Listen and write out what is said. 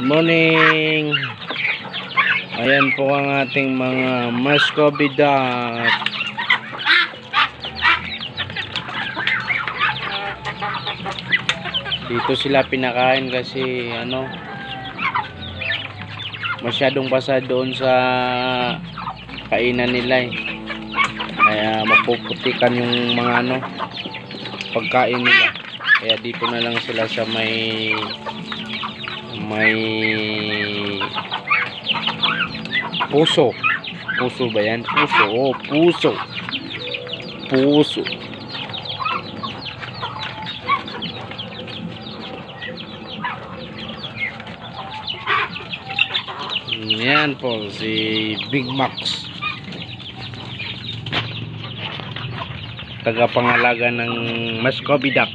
Morning. Ayan po ang ating mga Muscovy duck. Dito sila pinakain kasi ano masyadong basa doon sa kainan nila eh. Kaya mapuputikan yung mga ano pagkain nila. Kaya dito na lang sila sa may may puso. Puso ba yan? Puso. Oh, puso. Puso. Yan po si Big Max. Tagapangalaga ng Muscovy Duck.